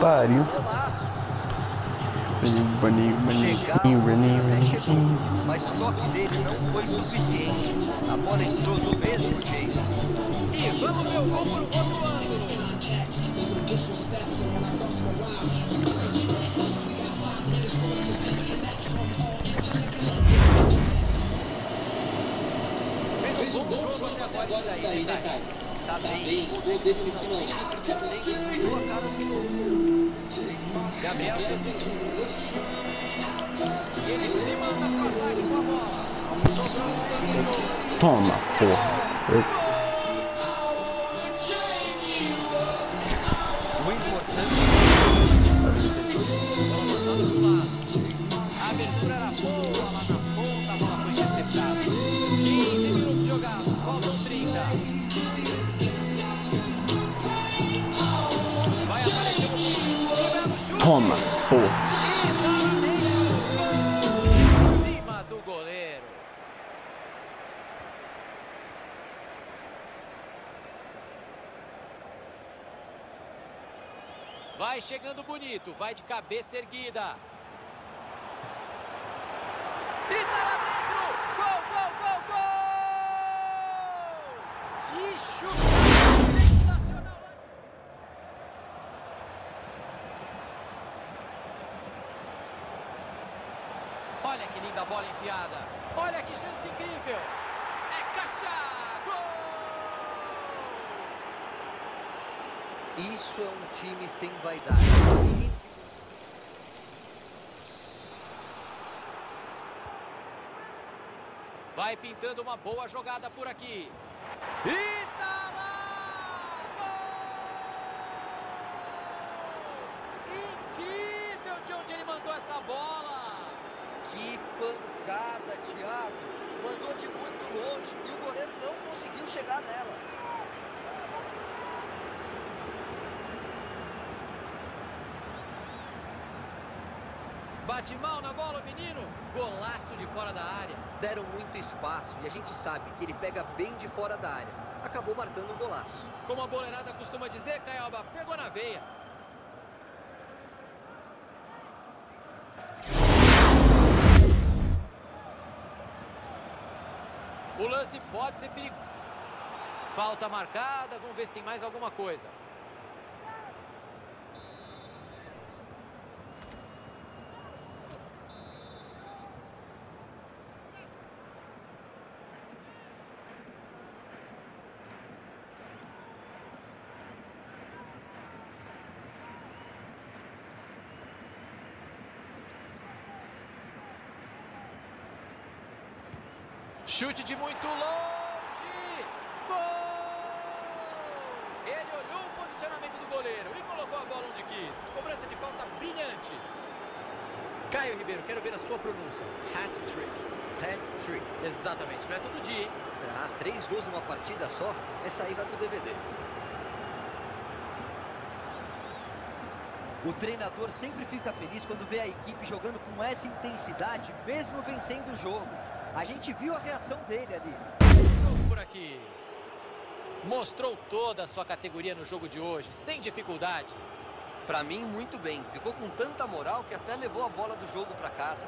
pariu. Chegava mas o toque dele não foi suficiente. A bola entrou do mesmo jeito. E vamos ver o gol por outro lado. Fez um bom jogo até agora daí, né, Caio? Tá bem. A cara. Gabriel ele se manda pra. Toma, porra. Eu- O importante do goleiro. Vai chegando bonito, vai de cabeça erguida. E tá lá! Olha que linda bola enfiada. Olha que chance incrível. É caixa! Gol! Isso é um time sem vaidade. Vai pintando uma boa jogada por aqui. E tá lá! Gol! Incrível de onde ele mandou essa bola! Que pancada, Thiago. Mandou de muito longe e o goleiro não conseguiu chegar nela. Bate mal na bola, o menino. Golaço de fora da área. Deram muito espaço e a gente sabe que ele pega bem de fora da área. Acabou marcando um golaço. Como a boleirada costuma dizer, Caioba, pegou na veia. Lance pode ser perigoso. Falta marcada, vamos ver se tem mais alguma coisa. Chute de muito longe. Gol! Ele olhou o posicionamento do goleiro e colocou a bola onde quis. Cobrança de falta brilhante. Caio Ribeiro, quero ver a sua pronúncia. Hat-trick. Hat-trick. Exatamente, não é todo dia, hein? Ah, três gols numa partida só, essa aí vai pro DVD. O treinador sempre fica feliz quando vê a equipe jogando com essa intensidade, mesmo vencendo o jogo. A gente viu a reação dele ali. Por aqui. Mostrou toda a sua categoria no jogo de hoje, sem dificuldade. Pra mim, muito bem. Ficou com tanta moral que até levou a bola do jogo pra casa.